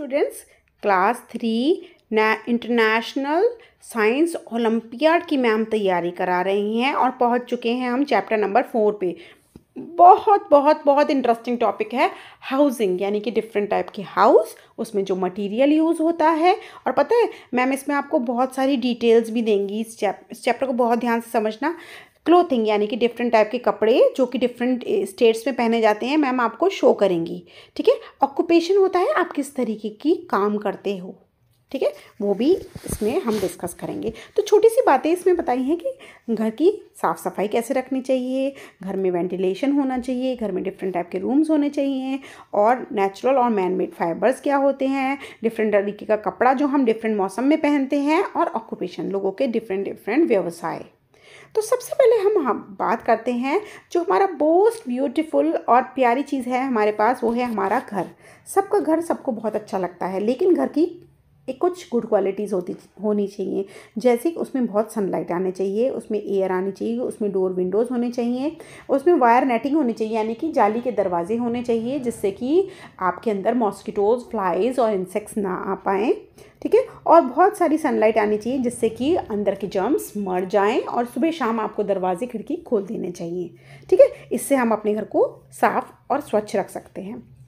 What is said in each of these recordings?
Students class three international science olympiad की ma'am तैयारी करा रही हैं और पहुँच चुके हैं हम चैप्टर नंबर फोर पे। बहुत बहुत बहुत इंटरेस्टिंग टॉपिक है हाउसिंग यानी कि डिफरेंट टाइप के हाउस उसमें जो मटेरियल यूज़ होता है। और पता है मैम इसमें आपको बहुत सारी डिटेल्स भी देंगी। इस इस चैप्टर को बहुत ध्यान से समझना। क्लोथिंग यानी कि डिफरेंट टाइप के कपड़े जो कि डिफरेंट स्टेट्स में पहने जाते हैं, मैम आपको शो करेंगी। ठीक है? ऑक्यूपेशन होता है, आप किस तरीके की काम करते हो। ठीक है? वो भी इसमें हम डिस्कस करेंगे। तो छोटी सी बातें इसमें बताई हैं कि घर की साफ़ सफ़ाई कैसे रखनी चाहिए, घर में वेंटिलेशन होना चाहिए, घर में डिफरेंट टाइप के रूम्स होने चाहिए, और नेचुरल और मैन मेड फाइबर्स क्या होते हैं डिफरेंट तरीके का कपड़ा जो हम डिफरेंट मौसम में पहनते हैं, और ऑक्यूपेशन लोगों के डिफरेंट डिफरेंट व्यवसाय। तो सबसे पहले हम हम बात करते हैं, जो हमारा मोस्ट ब्यूटीफुल और प्यारी चीज़ है हमारे पास, वो है हमारा घर। सबका घर सबको बहुत अच्छा लगता है, लेकिन घर की एक कुछ गुड क्वालिटीज़ होती होनी चाहिए। जैसे कि उसमें बहुत सनलाइट आने चाहिए, उसमें एयर आनी चाहिए, उसमें डोर विंडोज़ होने चाहिए, उसमें वायर नेटिंग होनी चाहिए, यानी कि जाली के दरवाजे होने चाहिए, जिससे कि आपके अंदर मॉस्किटोज़ फ्लाइज और इंसेक्ट्स ना आ पाएँ, ठीक है? और बहुत सारी सनलाइट आनी चाहिए, जिससे कि अंदर के जर्म्स मर जाएँ और सुबह शाम आपको दरवाजे, खिड़की खोल देने चाहिए, ठीक है? इससे हम अपने घर को साफ़ और स्वच्छ रख सकते हैं।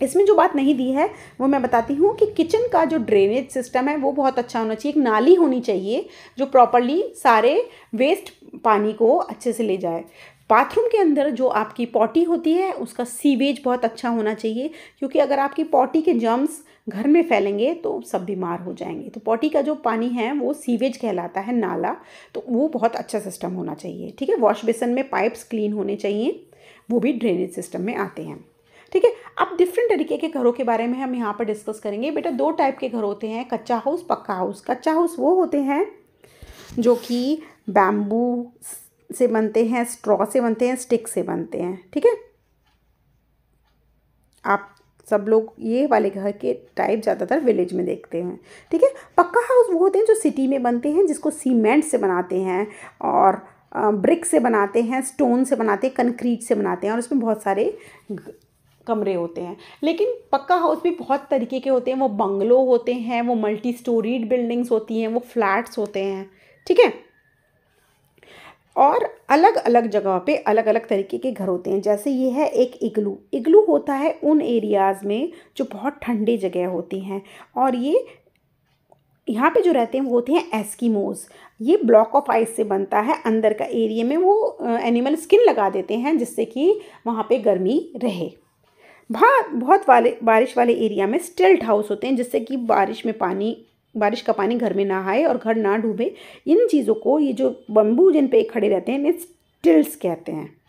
इसमें जो बात नहीं दी है, वो मैं बताती हूँ कि किचन का जो ड्रेनेज सिस्टम है, वो बहुत अच्छा होना चाहिए। एक नाली होनी चाहिए जो प्रॉपरली सारे वेस्ट पानी को अच्छे से ले जाए। बाथरूम के अंदर जो आपकी पॉटी होती है, उसका सीवेज बहुत अच्छा होना चाहिए, क्योंकि अगर आपकी पॉटी के जर्म्स घर में फैलेंगे तो सब बीमार हो जाएँगे। तो पॉटी का जो पानी है, वो सीवेज कहलाता है नाला तो वो बहुत अच्छा सिस्टम होना चाहिए। ठीक है? वॉश बेसन में पाइप्स क्लीन होने चाहिए, वो भी ड्रेनेज सिस्टम में आते हैं। ठीक है? अब डिफरेंट तरीके के घरों के बारे में हम यहाँ पर डिस्कस करेंगे। बेटा, दो टाइप के घर होते हैं, कच्चा हाउस पक्का हाउस कच्चा हाउस वो होते हैं जो कि बैम्बू से बनते हैं स्ट्रॉ से बनते हैं स्टिक से बनते हैं, ठीक है? आप सब लोग ये वाले घर के टाइप ज़्यादातर विलेज में देखते हैं, ठीक है? पक्का हाउस वो होते हैं जो सिटी में बनते हैं, जिसको सीमेंट से बनाते हैं और ब्रिक से बनाते हैं स्टोन से बनाते हैं कंक्रीट से बनाते हैं और उसमें बहुत सारे कमरे होते हैं। लेकिन पक्का हाउस भी बहुत तरीके के होते हैं। वो बंगलो होते हैं, वो मल्टी स्टोरीड बिल्डिंग्स होती हैं, वो फ्लैट्स होते हैं, ठीक है? और अलग अलग जगह पे अलग अलग तरीके के घर होते हैं। जैसे ये है एक इग्लू इग्लू होता है उन एरियाज़ में जो बहुत ठंडे जगह होती हैं। और ये यहाँ पे जो रहते हैं, वो होते हैं एस्कीमोज ये ब्लॉक ऑफ़ आइस से बनता है। अंदर का एरिया में वो एनिमल स्किन लगा देते हैं, जिससे कि वहाँ पे गर्मी रहे। बहुत बहुत वाले, बारिश वाले एरिया में स्टिल्ट हाउस होते हैं, जिससे कि बारिश में पानी, बारिश का पानी घर में ना आए और घर ना डूबे। इन चीज़ों को ये जो बम्बू जिन पे खड़े रहते हैं, इन्हें स्टिल्स कहते हैं।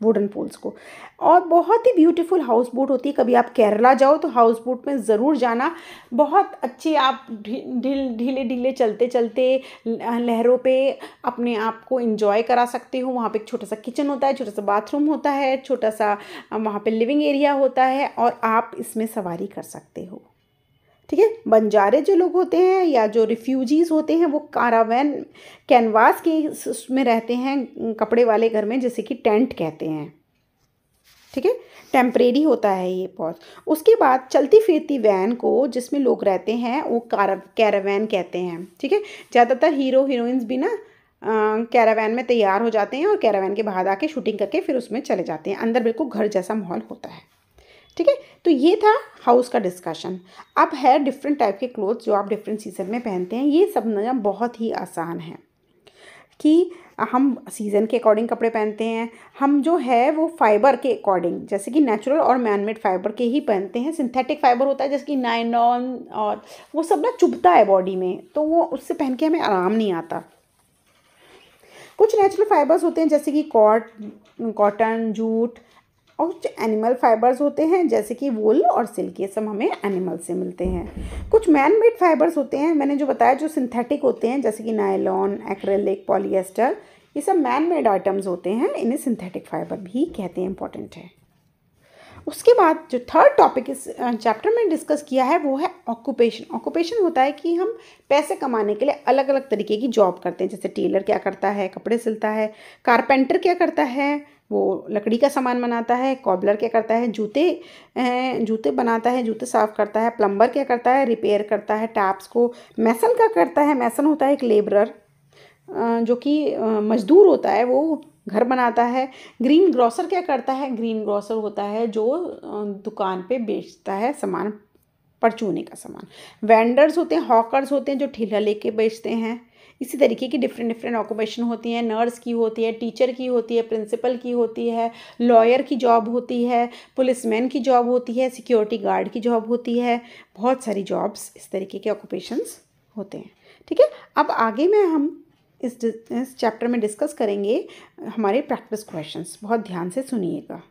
वुडन पोल्स को। और बहुत ही ब्यूटीफुल हाउस बोट होती है। कभी आप केरला जाओ तो हाउस बोट में ज़रूर जाना। बहुत अच्छे आप ढील, ढीले ढीले चलते चलते लहरों पे अपने आप को इंजॉय करा सकते हो। वहाँ पे एक छोटा सा किचन होता है, छोटा सा बाथरूम होता है, छोटा सा, वहाँ पे लिविंग एरिया होता है और आप इसमें सवारी कर सकते हो। ठीक है? बंजारे जो लोग होते हैं या जो रिफ्यूजीज़ होते हैं, वो कारावैन कैनवास के में रहते हैं कपड़े वाले घर में, जैसे कि टेंट कहते हैं। ठीक है? टेम्परेरी होता है ये पॉज उसके बाद चलती फिरती वैन को, जिसमें लोग रहते हैं, वो कार कैरावैन कहते हैं। ठीक है? ज़्यादातर हीरो हीरोइंस भी ना कैरावैन में तैयार हो जाते हैं और कैरावैन के बाहर आके शूटिंग करके फिर उसमें चले जाते हैं। अंदर बिल्कुल घर जैसा माहौल होता है। ठीक है? तो ये था हाउस का डिस्कशन अब है डिफरेंट टाइप के क्लोथ्स जो आप डिफरेंट सीज़न में पहनते हैं, ये सब ना बहुत ही आसान है कि हम सीज़न के अकॉर्डिंग कपड़े पहनते हैं, हम जो है वो फाइबर के अकॉर्डिंग जैसे कि नेचुरल और मैनमेड फाइबर के ही पहनते हैं सिंथेटिक फाइबर होता है जैसे कि नाइनॉन और वो सब ना चुभता है बॉडी में तो वो उससे पहन के हमें आराम नहीं आता। कुछ नेचुरल फाइबर्स होते हैं जैसे कि कॉट कॉटन जूट और कुछ एनिमल फाइबर्स होते हैं, जैसे कि वुल और सिल्क ये सब हमें एनिमल से मिलते हैं। कुछ मैन मेड फाइबर्स होते हैं, मैंने जो बताया जो सिंथेटिक होते हैं, जैसे कि नायलॉन एक्रेलिक पॉलीएस्टर ये सब मैन मेड आइटम्स होते हैं, इन्हें सिंथेटिक फाइबर भी कहते हैं इंपॉर्टेंट है। उसके बाद जो थर्ड टॉपिक इस चैप्टर में डिस्कस किया है, वो है ऑक्यूपेशन ऑक्यूपेशन होता है कि हम पैसे कमाने के लिए अलग अलग तरीके की जॉब करते हैं, जैसे टेलर क्या करता है, कपड़े सिलता है कारपेंटर क्या करता है वो लकड़ी का सामान बनाता है, कॉबलर क्या करता है, जूते जूते बनाता है, जूते साफ़ करता है, प्लम्बर क्या करता है, रिपेयर करता है, टैप्स को, मैसन क्या करता है, मैसन होता है एक लेबरर जो कि मज़दूर होता है, वो घर बनाता है। ग्रीन ग्रॉसर क्या करता है, ग्रीन ग्रॉसर होता है, जो दुकान पे बेचता है सामान, परचूने का सामान। वेंडर्स होते हैं, हॉकर्स होते हैं, जो ठेला लेके बेचते हैं। इसी तरीके की डिफरेंट डिफरेंट ऑक्यूपेशन होती हैं नर्स की होती है टीचर की होती है प्रिंसिपल की होती है लॉयर की जॉब होती है पुलिसमैन की जॉब होती है सिक्योरिटी गार्ड की जॉब होती है, बहुत सारी जॉब्स इस तरीके के ऑक्यूपेशंस होते हैं। ठीक है? अब आगे में हम इस इस चैप्टर में डिस्कस करेंगे हमारे प्रैक्टिस क्वेश्चंस बहुत ध्यान से सुनिएगा।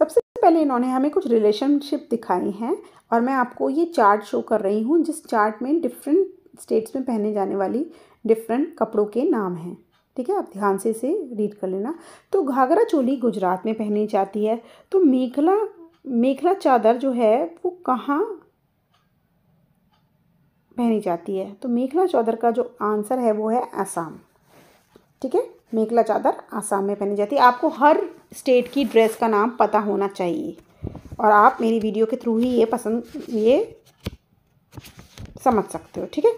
सबसे पहले इन्होंने हमें कुछ रिलेशनशिप दिखाई हैं और मैं आपको ये चार्ट शो कर रही हूँ, जिस चार्ट में डिफरेंट स्टेट्स में पहने जाने वाली डिफरेंट कपड़ों के नाम हैं। ठीक है? आप ध्यान से इसे रीड कर लेना। तो घाघरा चोली गुजरात में पहनी जाती है। तो मेखला मेखला चादर जो है, वो कहाँ पहनी जाती है? तो मेखला चादर का जो आंसर है, वो है आसाम। ठीक है? मेखला चादर आसाम में पहनी जाती है। आपको हर स्टेट की ड्रेस का नाम पता होना चाहिए। और आप मेरी वीडियो के थ्रू ही ये पसंद, ये समझ सकते हो, ठीक है?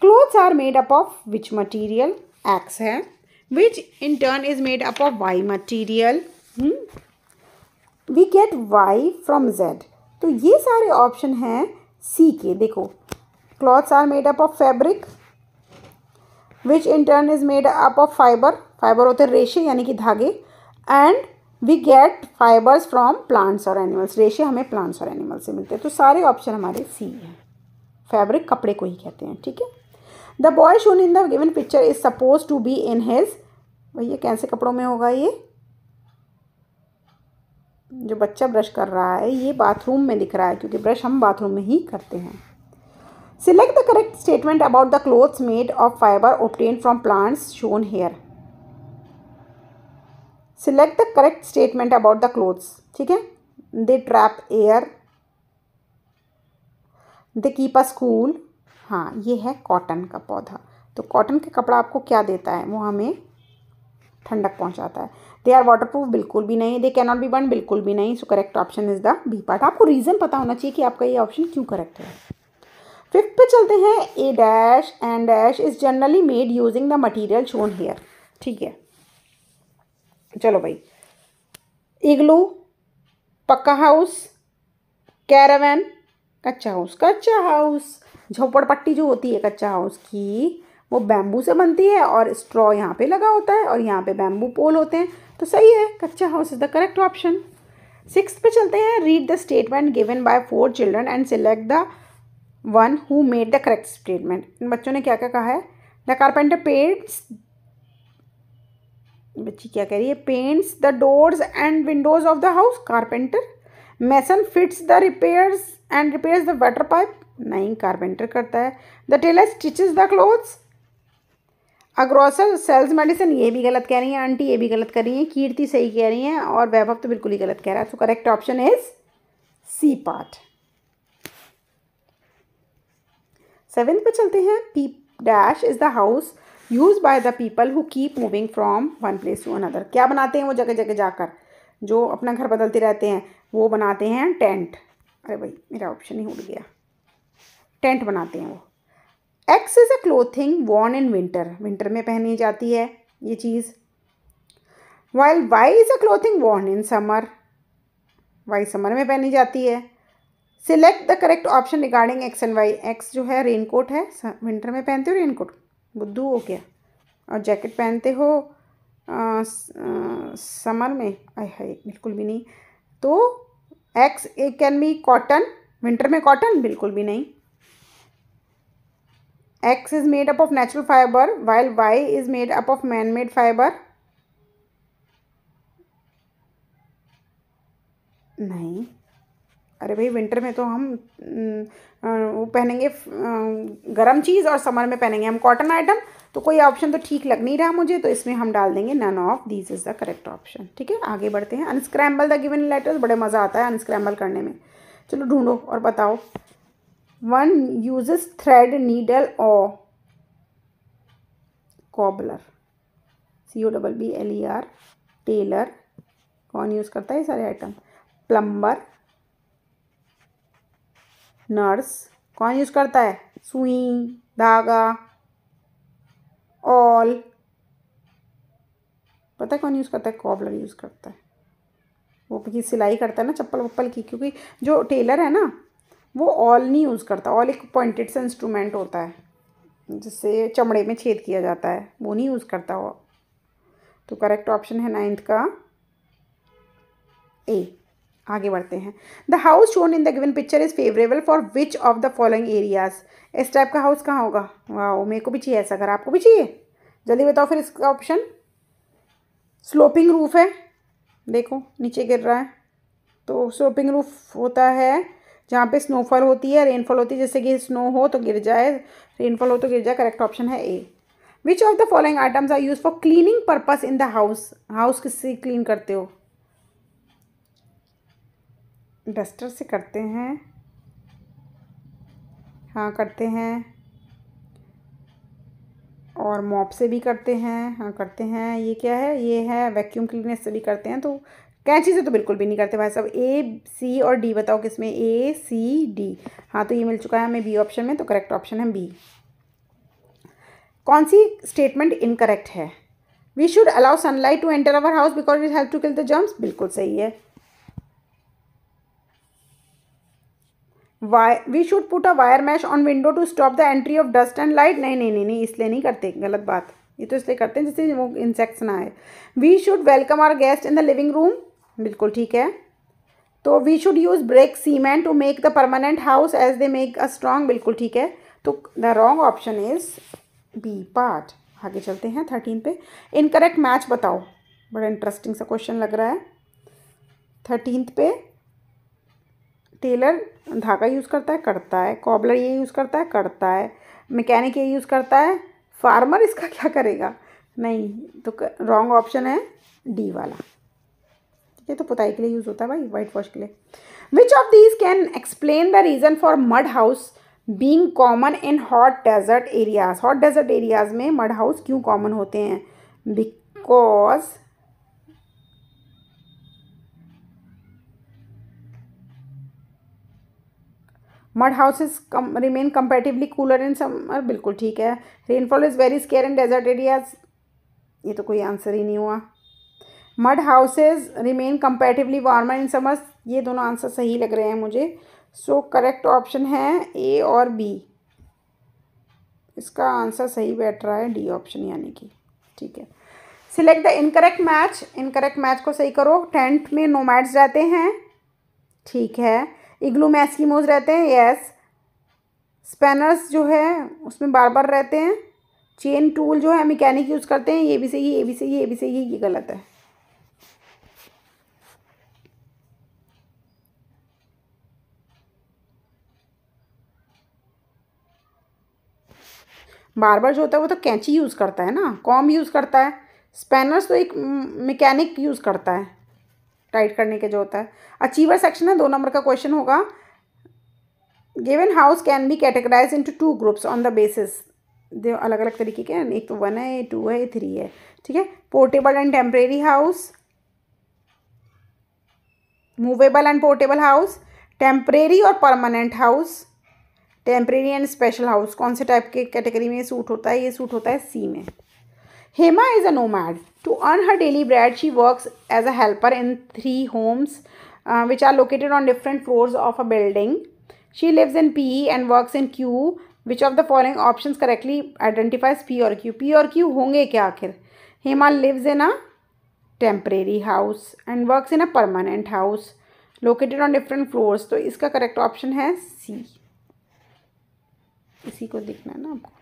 Clothes are made up of which material X है। Which in turn is made up of Y material we get Y from Z तो ये सारे ऑप्शन हैं सी के। देखो clothes are made up of fabric which in turn is made up of fiber fiber होते हैं रेशे, यानी कि धागे। And we get fibers from plants और एनिमल्स रेशे हमें प्लांट्स और एनिमल्स से मिलते हैं। तो सारे ऑप्शन हमारे सी हैं। फैब्रिक कपड़े को ही कहते हैं, ठीक है? The boy shown in the given picture is suppose to be in his भैया कैसे कपड़ों में होगा ये? जो बच्चा ब्रश कर रहा है, ये बाथरूम में दिख रहा है, क्योंकि ब्रश हम बाथरूम में ही करते हैं। Select the correct statement about the clothes made of fiber obtained from plants shown here select the correct statement about the clothes ठीक है? They trap air They keep us cool. हाँ ये है कॉटन का पौधा। तो कॉटन का कपड़ा आपको क्या देता है? वो हमें ठंडक पहुंचाता है। दे आर वाटर प्रूफ बिल्कुल भी नहीं they can not be burn बिल्कुल भी नहीं। So correct option is the B part आपको रीज़न पता होना चाहिए कि आपका ये ऑप्शन क्यों करेक्ट है। फिफ्थ पे चलते हैं। A dash and dash is generally made using the material shown here ठीक है। चलो भाई। Igloo, pucca house caravan kutcha house kutcha house झोपड़पट्टी जो होती है कच्चा हाउस की, वो बैम्बू से बनती है और स्ट्रॉ यहाँ पे लगा होता है और यहाँ पे बैम्बू पोल होते हैं। तो सही है, कच्चा house is the correct option six पे चलते हैं read the statement given by four children and select the one who made the correct statement इन बच्चों ने क्या क्या कहा है? द कारपेंटर पेंट्स बच्ची क्या कह रही है? Paints the doors and windows of the house carpenter mason fits the repairs and repairs the water pipe नहीं कारपेंटर करता है। The tailor stitches the clothes a grocer sells medicine ये भी गलत कह रही हैं। आंटी ये भी गलत कर रही हैं। कीर्ति सही कह रही हैं और वैभव तो बिल्कुल ही गलत कह रहा है। So correct option is C part seventh पे चलते हैं। P dash is the house use by the people who keep moving from one place to another क्या बनाते हैं वो जगह जगह जाकर? जो अपना घर बदलते रहते हैं, वो बनाते हैं टेंट। अरे भाई, मेरा ऑप्शन ही उड़ गया। टेंट बनाते हैं वो। X is a clothing worn in winter winter में पहनी जाती है ये चीज़। While Y is a clothing worn in summer Y summer में पहनी जाती है। Select the correct option regarding X and Y X जो है रेनकोट है विंटर में पहनते हो रेन कोट बुद्धू हो क्या और जैकेट पहनते हो समर में आई है बिल्कुल भी नहीं। तो X A can be cotton winter में कॉटन बिल्कुल भी नहीं। X is made up of natural fibre while Y is made up of man made fibre नहीं। अरे भाई विंटर में तो हम वो पहनेंगे गर्म चीज़ और समर में पहनेंगे हम कॉटन आइटम तो कोई ऑप्शन तो ठीक लग नहीं रहा मुझे तो इसमें हम डाल देंगे none of these is the correct option ठीक है? आगे बढ़ते हैं। अनस्क्रैम्बल द गिवन लेटर्स बड़े मज़ा आता है अनस्क्रैम्बल करने में। चलो ढूंढो और बताओ। One uses thread needle O cobbler C O double B L E R tailor कौन यूज़ करता है ये सारे आइटम प्लम्बर नर्स कौन यूज़ करता है? सुई, धागा, ऑल। पता है कौन यूज़ करता है? कॉबलर यूज़ करता है। वो की सिलाई करता है ना, चप्पल वप्पल की, क्योंकि जो टेलर है ना, वो ऑल नहीं यूज़ करता। ऑल एक पॉइंटेड सा इंस्ट्रूमेंट होता है, जिससे चमड़े में छेद किया जाता है। वो नहीं यूज़ करता वो। तो करेक्ट ऑप्शन है नाइन्थ का ए आगे बढ़ते हैं। The house shown in the given picture is favourable for which of the following areas इस टाइप का हाउस कहाँ होगा? वाह मेरे को भी चाहिए ऐसा घर। आपको भी चाहिए? जल्दी बताओ फिर इसका ऑप्शन स्लोपिंग रूफ है। देखो, नीचे गिर रहा है। तो स्लोपिंग रूफ होता है जहाँ पे स्नोफॉल होती है रेनफॉल होती है। जैसे कि स्नो हो तो गिर जाए रेनफॉल हो तो गिर जाए। करेक्ट ऑप्शन है A which of the following items are use for cleaning purpose in the house house किससे क्लीन करते हो? डस्टर से करते हैं। हाँ करते हैं। और मॉप से भी करते हैं। हाँ करते हैं। ये क्या है? ये है वैक्यूम क्लीनर से भी करते हैं। तो कैंची से तो बिल्कुल भी नहीं करते भाई साहब। ए, सी और डी बताओ किसमें ए, सी, डी। हाँ तो ये मिल चुका है हमें बी ऑप्शन में। तो करेक्ट ऑप्शन है बी। कौन सी स्टेटमेंट इनकरेक्ट है? We should allow sunlight to enter our house because it help to kill the germs. बिल्कुल सही है। Y we should put a wire mesh on window to stop the entry of dust and light नहीं नहीं नहीं नहीं, इसलिए नहीं करते, गलत बात। ये तो इसलिए करते हैं जिससे वो इंसेक्ट्स ना आए। We should welcome our guest in the living room बिल्कुल ठीक है। तो we should use brick cement to make the permanent house as they make a strong बिल्कुल ठीक है। तो the wrong option is B part आगे चलते हैं थर्टीन पे। इनकरेक्ट मैच बताओ। बड़ा इंटरेस्टिंग सा क्वेश्चन लग रहा है। थर्टीनथ पे टेलर धागा यूज़ करता है करता है। कॉबलर ये यूज़ करता है करता है। मैकेनिक ये यूज़ करता है। फार्मर इसका क्या करेगा? नहीं तो रॉन्ग ऑप्शन है डी वाला। ठीक है तो पुताई के लिए यूज़ होता है भाई वाइट वॉश के लिए। Which of these can explain the reason for mud house being common in hot desert areas hot desert areas में मड हाउस क्यों कॉमन होते हैं? Because mud houses come remain comparatively cooler in summer बिल्कुल ठीक है। Rainfall is very scarce in desert areas ये तो कोई आंसर ही नहीं हुआ। Mud houses remain comparatively warmer in summers ये दोनों आंसर सही लग रहे हैं मुझे। सो करेक्ट ऑप्शन है ए और बी इसका आंसर सही बैठ रहा है डी ऑप्शन यानी कि। ठीक है। Select the incorrect match incorrect match को सही करो। टेंट में नोमैड्स रहते हैं। ठीक है। इग्लू में एस्कीमोज रहते हैं यस स्पेनर्स जो है, उसमें बार बार रहते हैं. चेन टूल जो है मैकेनिक यूज़ करते हैं. ये भी सही, ये भी सही, ये भी सही, ये गलत है. बार बार जो होता है, वो तो कैंची यूज़ करता है ना? कॉम यूज़ करता है. स्पेनर्स तो एक मैकेनिक यूज़ करता है. टाइट करने के जो होता है। अचीवर सेक्शन है, दो नंबर का क्वेश्चन होगा। Given house can be categorise into two groups on the basis दो अलग अलग तरीके के एक तो वन है टू है थ्री है। ठीक है? Portable and temporary house movable and portable house temporary और permanent house temporary and special house कौन से टाइप के कैटेगरी में सूट होता है? ये सूट होता है सी में। Hema is a nomad to earn her daily bread she works as a helper in three homes which are located on different floors of a building she lives in P and works in Q which of the following option correctly identifies P और Q P और Q होंगे क्या आखिर? Hema lives in a temporary house and works in a permanent house located on different floors तो इसका correct option है सी इसी को देखना है ना आपको।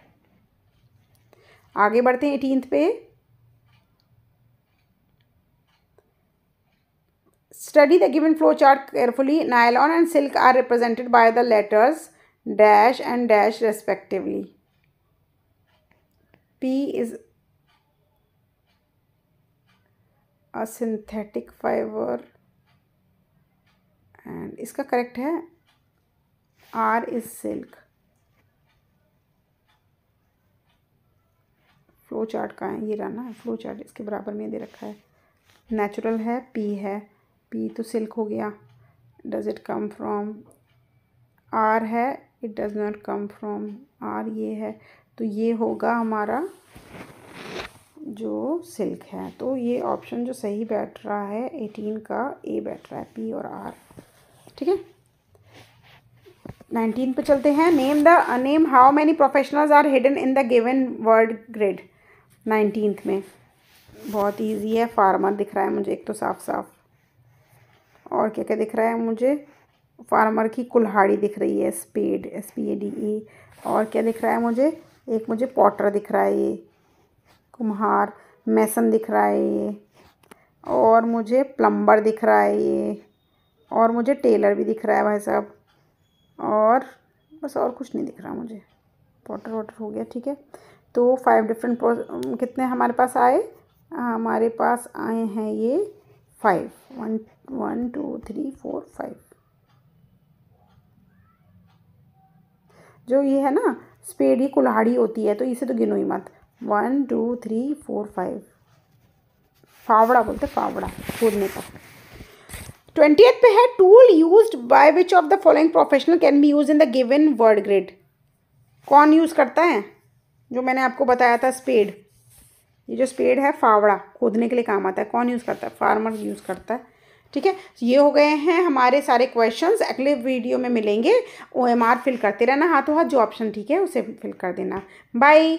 आगे बढ़ते हैं एटीनथ पे। Study the given flow chart carefully nylon and silk are represented by the letters dash and dash respectively P is a synthetic fibre and इसका करेक्ट है। R is silk flow chart का है, ये रहा ना flow chart इसके बराबर में दे रखा है। नेचुरल है पी है पी तो सिल्क हो गया। Does it come from R है it does not come from R ये है। तो ये होगा हमारा जो सिल्क है। तो ये ऑप्शन जो सही बैठ रहा है एटीन का ए बैठ रहा है पी और आर ठीक है? नाइनटीन पे चलते हैं। Name the name how many professionals are hidden in the given word grid nineteenth में। बहुत इजी है फार्मर दिख रहा है मुझे एक तो साफ़ साफ़ और क्या क्या दिख रहा है मुझे? फार्मर की कुल्हाड़ी दिख रही है spade S P A D E और क्या दिख रहा है मुझे? एक मुझे पॉटर दिख रहा है ये। कुम्हार मैसन दिख रहा है ये। और मुझे प्लम्बर दिख रहा है ये। और मुझे टेलर भी दिख रहा है भाई साहब। और बस और कुछ नहीं दिख रहा मुझे। पॉटर वाटर हो गया, ठीक है। तो फाइव डिफरेंट कितने हमारे पास आए? हमारे पास आए हैं ये five one one two three four five जो ये है ना, स्पेड ही कुल्हाड़ी होती है तो इसे तो गिनो ही मत. One two three four five फावड़ा बोलते फावड़ा, खोदने का. ट्वेंटी पे है tool use by which of the following professional can be use in the given word grid कौन यूज़ करता है? जो मैंने आपको बताया था स्पेड ये जो स्पेड है, फावड़ा, खोदने के लिए काम आता है। कौन यूज़ करता है? फार्मर यूज़ करता है। ठीक है? ये हो गए हैं हमारे सारे क्वेश्चंस अगले वीडियो में मिलेंगे। ओ एम आर फिल करते रहना, हाथों हाथ, जो ऑप्शन ठीक है, उसे फिल कर देना। बाय